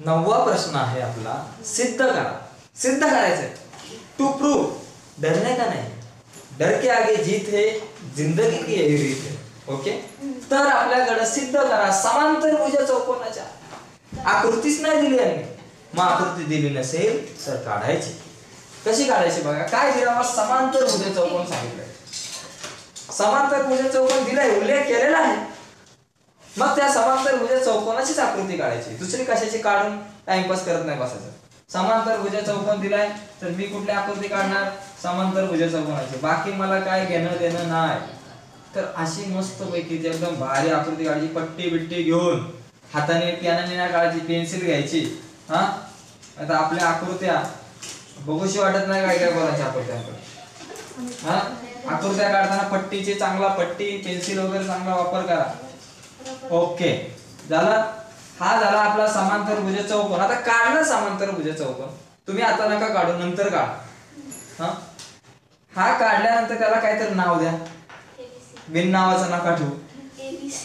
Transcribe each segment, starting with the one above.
नववा प्रश्न आहे आपला. सिद्ध करा. सिद्ध करायचंय. टू प्रूव डरने का नाही? डर के आगे जीत है जिंदगी की यही रीत है. ओके तर आपल्याकडे सिद्ध करा. समांतर भुजा चौकोनाच्या. आकृतीच नाही दिली यांनी. मग आकृती दिली नसेल तर काढायची. कशी काढायची बघा? काय दिला? मग समांतर भुजा चौकोन सांगितलंय. समांतर भुजा चौकोन दिलाय. उल्लेख केलेला आहे. मग त्या समांतर भुजा चौकोनाचीच आकृती काढायची. दुसरी कशाची काढून टाइमपास करत नाही बसायचं? समांतर भुजा चौकोन दिलाय तर मी कुठली आकृती काढणार? समांतर भुजा चौकोनाची. बाकी मला काय घेणं देणं नाही. तर अशी मस्त पैकी एकदम भारी आकृती काढायची पट्टी बिट्टी घेऊन हाताने पियानाने नाही काढायची पेन्सिल घ्यायची हा? आता आपल्या आकृत्या बघूशी वाटत नाही काय काय बोलायच्या आकृत्याकडे. हा? आकृत्या काढताना पट्टीची चांगला पट्टी पेन्सिल वगैरे चांगला वापर करा. ओके. झाला? हा झाला आपला समांतर भुज चौकोन. आता काढला समांतर भुज चौकोन. तुम्ही आता नका काढू नंतर काढ. हा? हा काढल्यानंतर त्याला काहीतरी नाव द्या. बिन नावाचं नका ठेवू.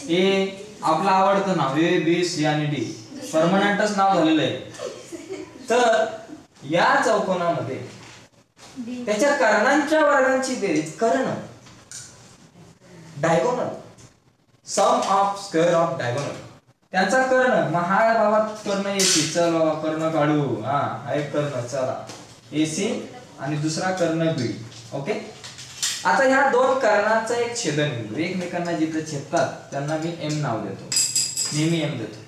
ए आपलं आवडतं नाव. ए बी सी आणि डी. परमनंटच नाव झालेलं आहे. तर या चौकोनामध्ये त्याच्या कर्णांच्या वर्गांची बेरीज कर्ण. Diagonal. Sum of square of diagonal त्यांचा कर्ण मग हा बाबा कर्ण एसी चल बाबा कर्ण काढू. हा हा एक कर्ण चला. एसी आणि दुसरा कर्ण बी ओके आता ह्या दोन कर्णाचा एक छेदनबिंदू एकमेकांना जिथे छेदतात त्यांना मी एम नाव देतो. नेहमी एम देतो.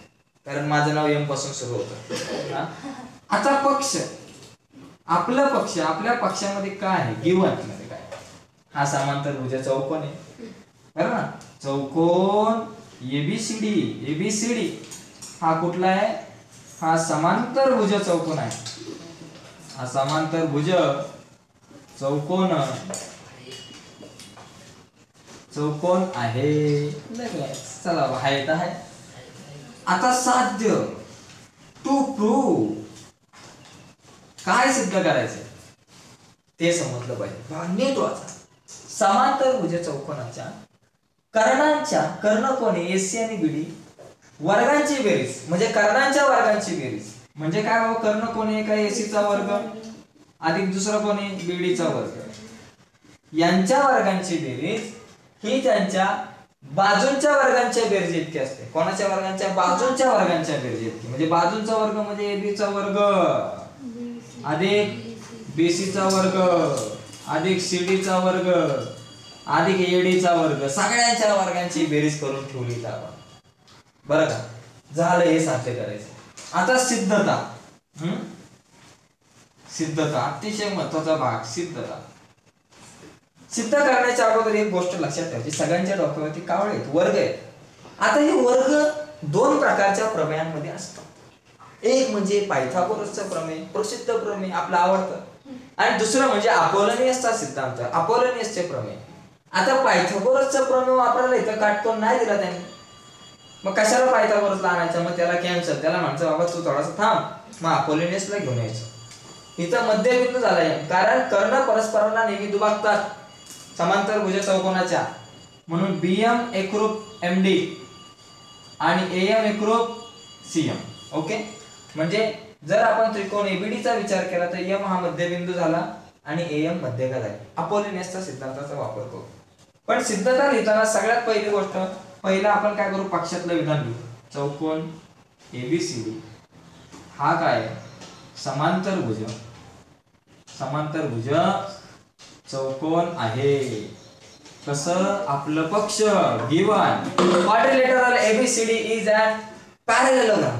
कारण माझं नाव एमपासून सुरू होतं. आता पक्ष. आपला पक्ष आपल्या पक्षामध्ये काय आहे? गिवनमध्ये काय हा समांतर भुजा चौकोन आहे. बरं ना? चौकोन एबीसीडी एबीसीडी हा कुठला आहे? हा समांतर भुज चौकोन आहे. हा समांतर भुज चौकोन. चौकोन आहे. चला आहे तर आहे. आता साध्य. टू प्रूव्ह काय सिद्ध करायचं ते समजलं पाहिजे. नीट वाचा समांतर भुज चौकोनाच्या कर्णांच्या कर्णकोणी एसी आणि बीडी वर्गांची बेरीज. म्हणजे कर्णांच्या वर्गांची बेरीज. म्हणजे काय बाबा कर्ण कोणी एका एसीचा वर्ग अधिक दुसरा कोणी? बीडीचा वर्ग. यांच्या वर्गांची बेरीज ही त्यांच्या बाजूंच्या वर्गांच्या बेरजे इतकी असते. कोणाच्या वर्गांच्या? बाजूंच्या वर्गांच्या बेरजे इतकी. म्हणजे बाजूंचा वर्ग म्हणजे एबीचा वर्ग. अधिक बीसीचा वर्ग. अधिक सीडीचा वर्ग. अधिक एडीचा वर्ग सगळ्यांच्या वर्गांची बेरीज करून ठेवली आपण. बरं का? झालं हे साध्य करायचं. आता सिद्धता. हम्म? सिद्धता अतिशय महत्त्वाचा भाग सिद्धता. सिद्ध करण्याच्या अगोदर एक गोष्ट लक्षात ठेवायची. सगळ्यांच्या डोक्यावरती कावळे आहेत वर्ग आहेत. आता हे वर्ग दोन प्रकारच्या प्रमेयांमध्ये असतात एक म्हणजे पायथागोरसचं प्रमेय प्रसिद्ध प्रमेय आपलं आवडतं. आणि दुसरं म्हणजे अपोलनियसचा सिद्धांत अपोलनियसचे प्रमेय. आता पायथागोरसचा प्रमेय वापरायला इथं काटकोन नाही दिला त्यांनी. मग कशाला पायथागोरसला आणायचं मग त्याला कॅन्सर त्याला म्हणायचं बाबा तू थोडासा थांब. मग अपोलोनियसला घेऊन यायचं. इथं मध्यबिंदू झाला आहे. कारण कर्ण परस्परांना नेहमी दुभागतात. समांतर भुज चौकोनाच्या. म्हणून बीएम एकरूप एम डी आणि एम एकरूप सीएम ओके? म्हणजे जर आपण त्रिकोण एबीडीचा विचार केला तर एम हा मध्यबिंदू झाला. आणि एम मध्यगत आहे अपोलिनेसचा सिद्धांताचा वापर करू. पण सिद्धता लिहिताना सगळ्यात पहिली गोष्ट पहिला आपण काय करू? पक्षातलं विधान लिहू चौकोन एबीसीडी हा काय? आहे? समांतर भुज. समांतर भुज चौकोन आहे. कस आपलं पक्ष given quadrilateral ABCD is an parallelogram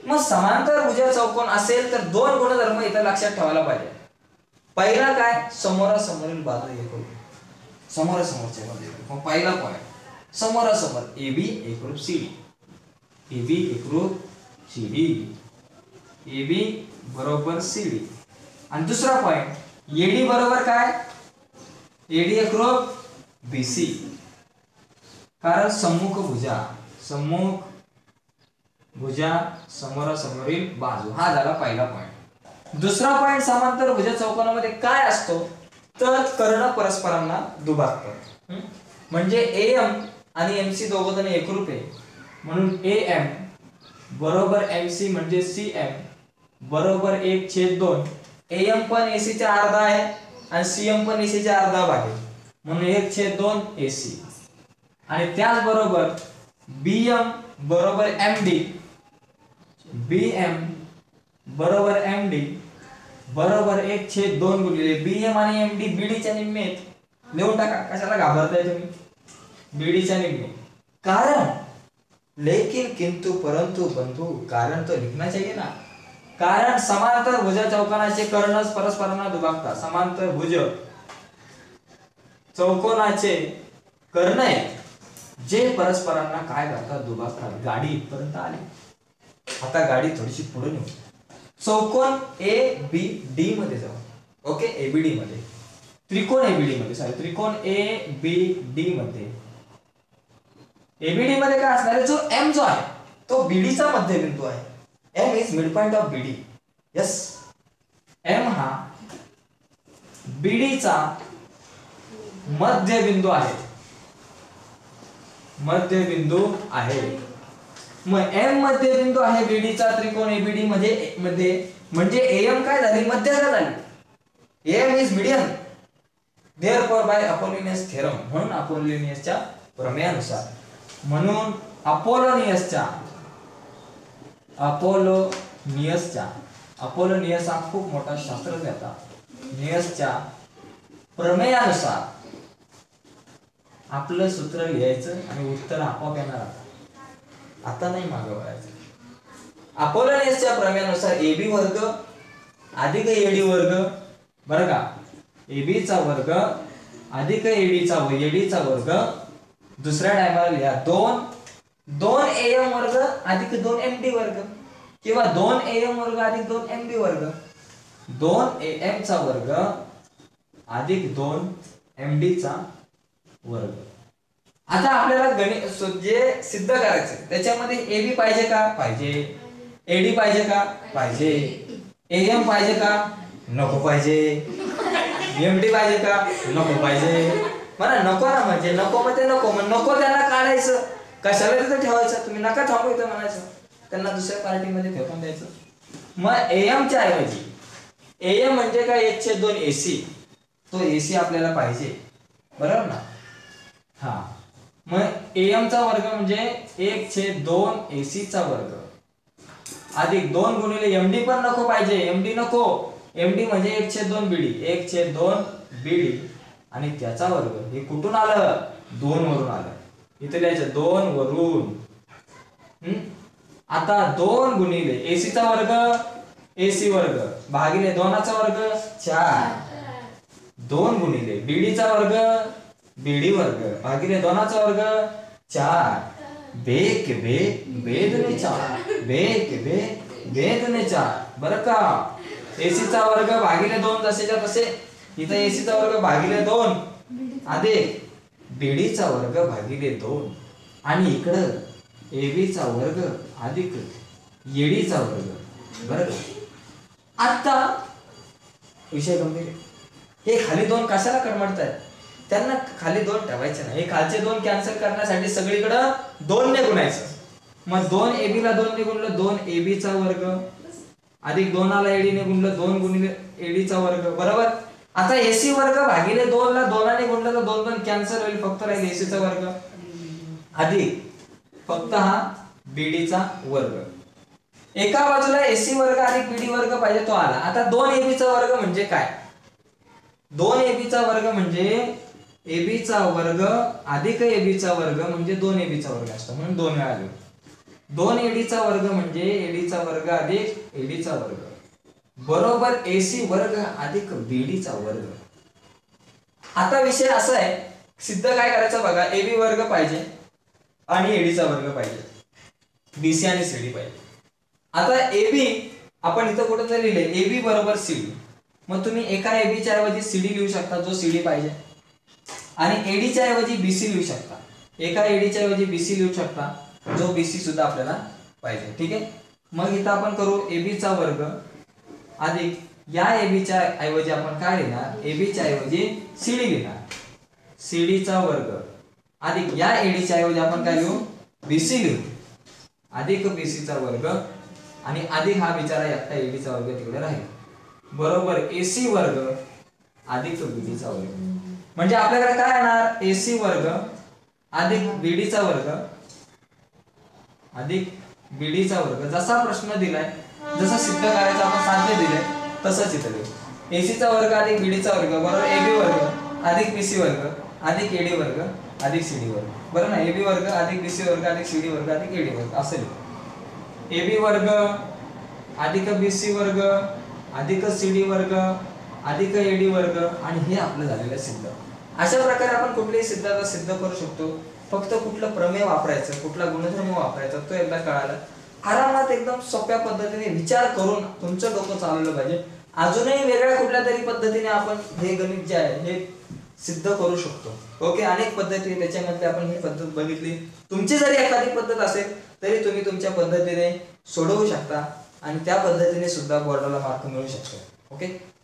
मग समांतर भुज चौकोन असेल तर दोन गुणधर्म इथं लक्षात ठेवायला पाहिजे. पहिला काय? समोरासमोरील बाजू एकरूप समोरासमोरच्या बाजू एकरूप मग पहिला पॉईंट समोरासमोर ए बी एकरूप सी डी ए बी एकरूप सी डी ए बी बरोबर सी डी आणि दुसरा पॉइंट एडी बरोबर काय? एडी एकरूप बी सी कारण सम्मुख भुजा सम्मुख भुजा समोरासमोरील बाजू. हा झाला पहिला पॉईंट दुसरा पॉइंट समांतर भुज चौकोनामध्ये काय असतो? तर कर्ण परस्परांना दुभागतात म्हणजे ए एम आणि एम सी दोघं जण एकरूप आहे. म्हणून ए एम बरोबर एम सी म्हणजे सी एम बरोबर एक छेद दोन. एम पण एसी चा अर्धा आहे आणि सीएम पण एसी चा अर्धा भाग आहे. म्हणून एक छेद दोन एसी आणि त्याचबरोबर बीएम बरोबर एम डी बी एम बरोबर एम डी बरोबर एक छेद दोन गुणिले बी एम आणि एम डी बीडीच्या निम्मेत लिहून टाका कशाला घाबरताय तुम्ही? बीडीच्या निम्मे. कारण लेकिन किंतु परंतु बंधू कारण तो लिखना चाहिए ना. कारण समांतर भुज चौकोनाचे कर्णच परस्परांना दुभागतात. समांतर भुज चौकोनाचे कर्ण आहेत जे परस्परांना काय करतात? दुभागतात. गाडी इथपर्यंत आली. आता गाडी थोडीशी पुढे नेऊ. चौकोन ए बी डी मध्ये जाऊ. ओके एबीडी मध्ये. त्रिकोण एबीडी मध्ये. सॉरी त्रिकोण ए बी डी मध्ये. एबीडी मध्ये काय असणार आहे? जो एम जो आहे तो बीडीचा मध्यबिंदू आहे. M is midpoint of BD yes M हा बीडीचा मध्यबिंदू आहे. मध्यबिंदू आहे. मग एम मध्यबिंदू आहे बीडीचा त्रिकोण एबीडी मध्ये मध्ये. म्हणजे एम काय झाली? मध्य झाली M is medium therefore by Apollonius theorem म्हणून अपोलिनियसच्या प्रमेयानुसार. म्हणून अपोलोनियसच्या अपोलोनियसच्या अपोलोनियस हा खूप मोठा शास्त्रज्ञ होता नियसच्या प्रमेयानुसार आपलं सूत्र लिहायचं आणि उत्तर आपोआप येणार आता. आता नाही मागं वळायचं. अपोलोनियसच्या प्रमेयानुसार एबी वर्ग अधिक एडी वर्ग बरं का? AB चा वर्ग अधिक एडीचा एडीचा वर्ग दुसऱ्या टायमाला लिहा. दोन दोन एम वर्ग अधिक दोन एम डी वर्ग. किंवा दोन एम वर्ग अधिक दोन एम डी वर्ग. दोन एम चा वर्ग अधिक दोन एम डी चा वर्ग. आता आपल्याला गणित जे सिद्ध करायचं त्याच्यामध्ये एबी पाहिजे का? पाहिजे. एडी पाहिजे का? पाहिजे. एम पाहिजे का? नको पाहिजे. एमडी पाहिजे का? नको पाहिजे. म्हणा नको ना म्हणजे नको म्हणजे नको मग नको त्यांना काढायचं. कशाला तिथं ठेवायचं? तुम्ही नका थांबू इथं म्हणायचं. त्यांना दुसऱ्या पार्टीमध्ये फेकून द्यायचं. मग एम च्या ऐवजी एम म्हणजे काय? एक दोन एसी तो एसी आपल्याला पाहिजे. बरोबर ना? हा. मग एम चा वर्ग म्हणजे एक छेद दोन एसी चा वर्ग. अधिक दोन गुणिले एमडी पण नको पाहिजे. एमडी नको. एमडी म्हणजे एक छेद दोन बीडी एक छेद दोन बीडी आणि त्याचा वर्ग. हे कुठून आलं? दोन वरून आलं. इथे लिहायचं दोन वरून. हम्म? आता दोन गुणिले एसी चा वर्ग एसी वर्ग. भागिले दोनाचा वर्ग चार. दोन गुणिले बीडीचा वर्ग बेडी वर्ग भागिले दोनाचा वर्ग चार. बेक बे बेदने चार. बेक बे बेदने चार. बर का? एसीचा वर्ग भागिले दोन जसेच्या तसे. इथं एसीचा वर्ग भागिले दोन. आदे बीडीचा वर्ग भागिले दोन. आणि इकडं एबीचा वर्ग अधिक येडीचा वर्ग. बर का? आता विषय गंभीर. हे खाली दोन कशाला कडमडतायत? त्यांना खाली दोन ठेवायचे नाही. हे खालचे दोन कॅन्सल करण्यासाठी सगळीकडं दोन ने गुणायचं. मग दोन एबी ला दोन ने गुणलं दोन एबीचा वर्ग. अधिक दोनाला एडी ने गुणलं दोन गुणिले एडी चा वर्ग. बरोबर? आता एसी वर्ग भागिले दोन ला दोनाने गुणलं तर दोन दोन कॅन्सल होईल फक्त राहील एसी चा वर्ग. अधिक फक्त हा बीडी चा वर्ग. एका बाजूला एसी वर्ग आणि बीडी वर्ग पाहिजे तो आला. आता दोन एबीचा वर्ग म्हणजे काय? दोन एबी चा वर्ग म्हणजे एबीचा वर्ग अधिक एबीचा वर्ग म्हणजे दोन एबीचा वर्ग असतो म्हणून दोन वेळा आलो. दोन एडीचा वर्ग म्हणजे एडीचा वर्ग अधिक एडीचा वर्ग. बरोबर एसी वर्ग अधिक बीडीचा वर्ग. आता विषय असा आहे सिद्ध काय करायचं बघा एबी वर्ग पाहिजे आणि एडीचा वर्ग पाहिजे. बीसी आणि सीडी पाहिजे. आता एबी आपण इथं कुठं तरी लिहिले एबी बरोबर सीडी मग तुम्ही एका एबीच्या ऐवजी सीडी लिहू शकता जो सीडी पाहिजे. आणि एडीच्या ऐवजी बीसी लिहू शकता. एका एडीच्या ऐवजी बीसी लिहू शकता. जो बीसी सुद्धा आपल्याला पाहिजे. ठीक आहे? मग इथं आपण करू एबीचा वर्ग. अधिक या एबीच्या ऐवजी आपण काय लिहिणार? एबीच्या ऐवजी सीडी लिहिणार. सीडीचा वर्ग. अधिक या एडीच्या ऐवजी आपण काय लिहू? बीसी लिहू. अधिक बीसीचा वर्ग आणि अधिक हा बिचारा आता एबीचा वर्ग तिकडे राहील. बरोबर एसी वर्ग अधिक बीडीचा वर्ग. म्हणजे आपल्याकडे काय येणार? एसी वर्ग अधिक बीडीचा वर्ग. अधिक बीडीचा वर्ग. जसा प्रश्न दिलाय जसा सिद्ध करायचा आपण साध्य दिले तसंच इथं देऊ एसीचा वर्ग अधिक बीडीचा वर्ग बरोबर? एबी वर्ग. अधिक बीसी वर्ग. अधिक एडी वर्ग. अधिक सीडी वर्ग. बरोबर ना? एबी वर्ग अधिक बीसी वर्ग अधिक सीडी वर्ग अधिक एडी वर्ग. असेल एबी वर्ग अधिक बीसी वर्ग अधिक सीडी वर्ग अधिक एडी वर्ग आणि हे आपलं झालेलं सिद्ध. अशा प्रकारे आपण कुठलीही सिद्धांत सिद्ध करू शकतो. फक्त कुठलं प्रमेय वापरायचं कुठला गुणधर्म वापरायचा तो एकदा कळाला. आरामात एकदम सोप्या पद्धतीने विचार करून तुमचं डोकं चालवलं पाहिजे. अजूनही वेगळ्या कुठल्या तरी पद्धतीने आपण हे गणित जे आहे हे सिद्ध करू शकतो. ओके? अनेक पद्धती त्याच्यामध्ये आपण ही पद्धत बघितली. तुमची जरी एखादी पद्धत असेल तरी तुम्ही तुमच्या पद्धतीने सोडवू शकता आणि त्या पद्धतीने सुद्धा बोर्डाला मार्क मिळू शकतो. ओके?